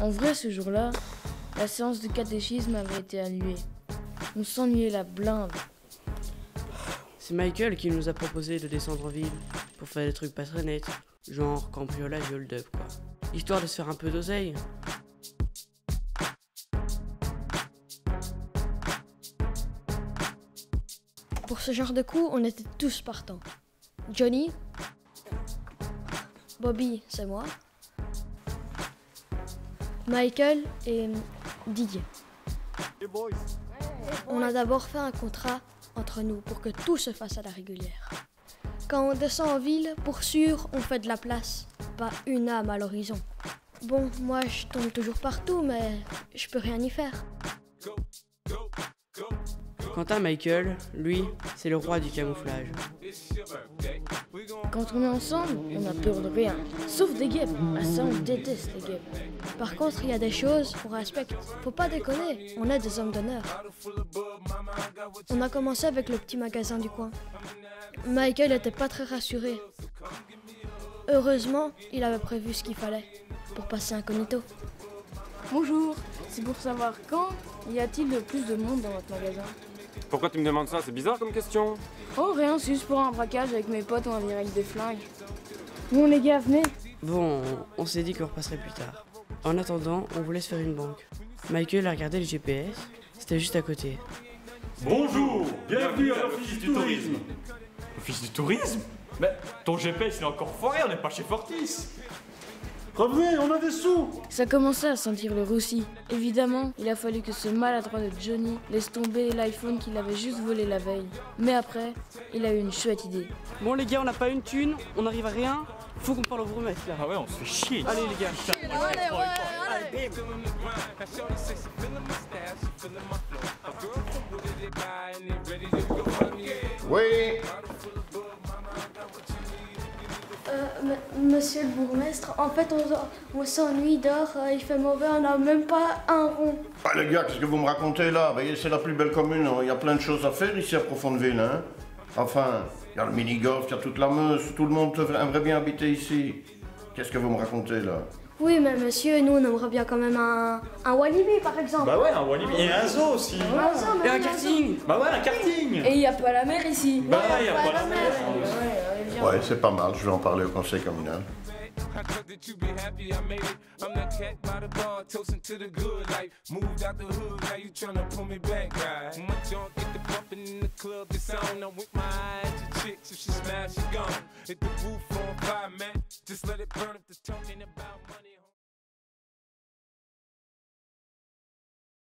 En vrai, ce jour-là, la séance de catéchisme avait été annulée. On s'ennuyait la blinde. C'est Michael qui nous a proposé de descendre en ville pour faire des trucs pas très nets, genre cambriolage et hold-up quoi. Histoire de se faire un peu d'oseille. Pour ce genre de coup, on était tous partants. Johnny, Bobby, c'est moi, Michael et Didier. On a d'abord fait un contrat entre nous pour que tout se fasse à la régulière. Quand on descend en ville, pour sûr, on fait de la place, pas une âme à l'horizon. Bon, moi je tombe toujours partout, mais je peux rien y faire. Quant à Michael, lui, c'est le roi du camouflage. Quand on est ensemble, on a peur de rien. Sauf des guêpes. Ah ça, on déteste les guêpes. Par contre, il y a des choses qu'on respecte. Faut pas déconner, on est des hommes d'honneur. On a commencé avec le petit magasin du coin. Michael était pas très rassuré. Heureusement, il avait prévu ce qu'il fallait pour passer incognito. Bonjour, c'est pour savoir quand y a-t-il le plus de monde dans votre magasin? Pourquoi tu me demandes ça? C'est bizarre comme question. Oh, rien, c'est juste pour un braquage avec mes potes, on va venir avec des flingues. Bon, les gars, venez. Bon, on s'est dit qu'on repasserait plus tard. En attendant, on voulait se faire une banque. Michael a regardé le GPS, c'était juste à côté. Bonjour, bienvenue à l'Office du Tourisme. Office du tourisme? Mais ton GPS il est encore foiré, on n'est pas chez Fortis Revenez, on a des sous Ça commençait à sentir le roussi. Évidemment, il a fallu que ce maladroit de Johnny laisse tomber l'iPhone qu'il avait juste volé la veille. Mais après, il a eu une chouette idée. Bon les gars, on n'a pas une thune, on n'arrive à rien, faut qu'on parle au bourgmestre là. Ah ouais, on se fait chier. Allez les gars. Oui, Euh, m- monsieur le bourgmestre, en fait, on, on s'ennuie dehors, euh, il fait mauvais, on n'a même pas un rond. Ah, les gars, qu'est-ce que vous me racontez là? Ben, C'est la plus belle commune, hein. il y a plein de choses à faire ici à Profondeville. Hein enfin, il y a le mini-golf, il y a toute la Meuse, tout le monde aimerait bien habiter ici. Qu'est-ce que vous me racontez là? Oui, mais monsieur, nous, on aimerait bien quand même un, un Walibi, par exemple. Bah ouais, un Walibi et un zoo aussi. Un zoo, Et un karting Bah ouais, un karting Et il n'y a pas la mer ici. Bah ouais, y a Ouais, pas la la mer. mer. Ouais, c'est pas mal, je vais en parler au conseil communal. I thought that you be happy I made it. I'm that cat by the bar, toasting to the good life. Moved out the hood, now you tryna pull me back, right? My junk get the bumping in the club, it's on. I'm with my eyes to chicks, if she smash, she gone. Hit the roof on fire, man. Just let it burn if the talking about.